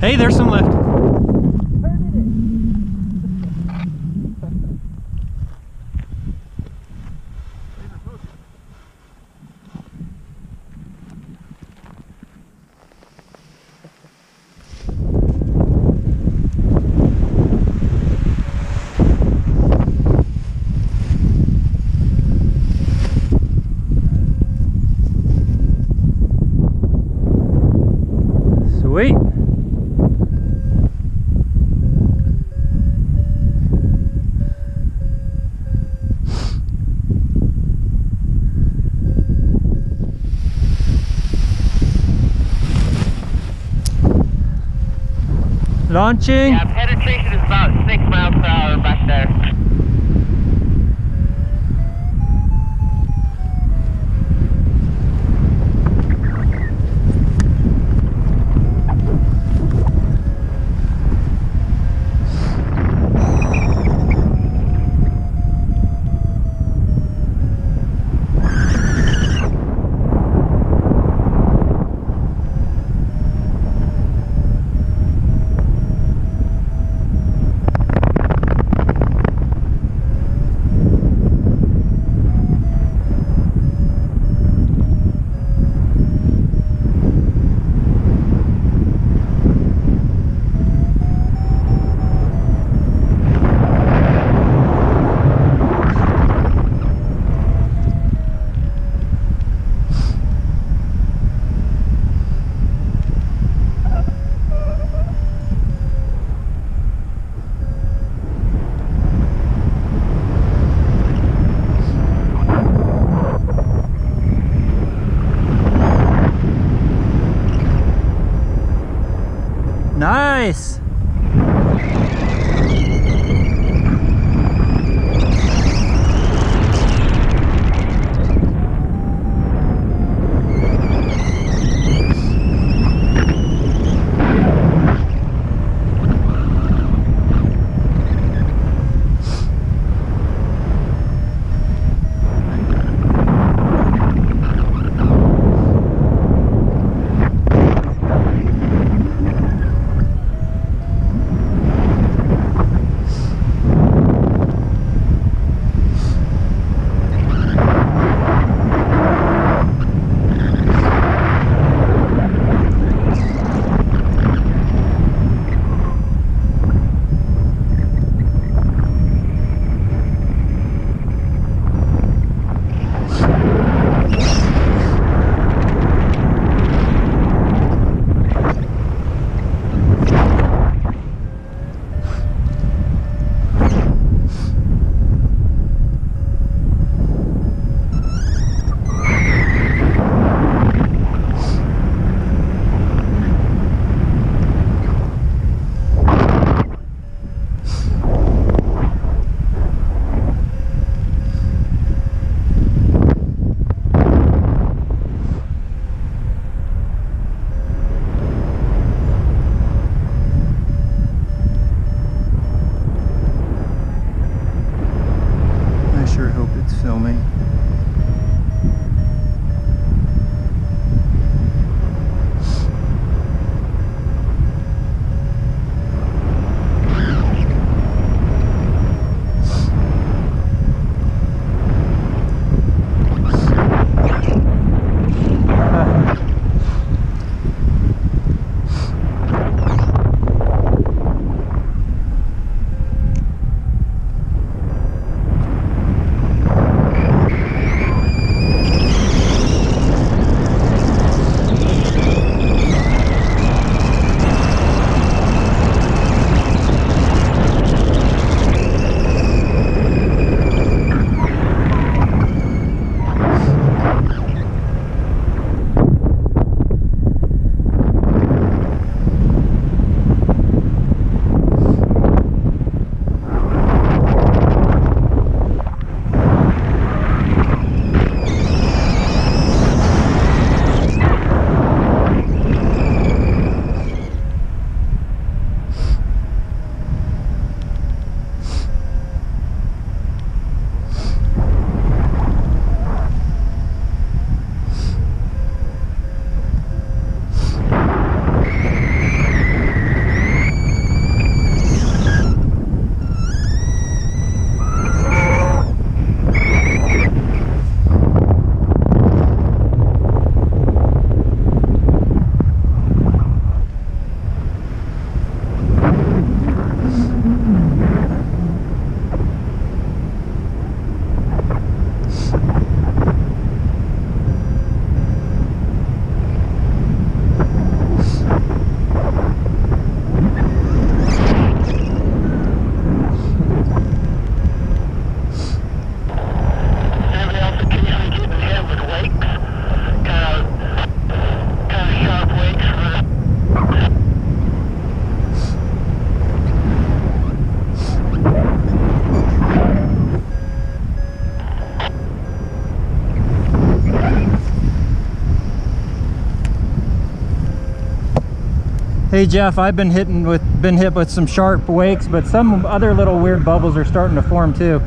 Hey, there's some left. Launching. Yeah, penetration is about six miles per hour back there. Hey Jeff, I've been hitting with been hit with some sharp wakes, but some other little weird bubbles are starting to form too.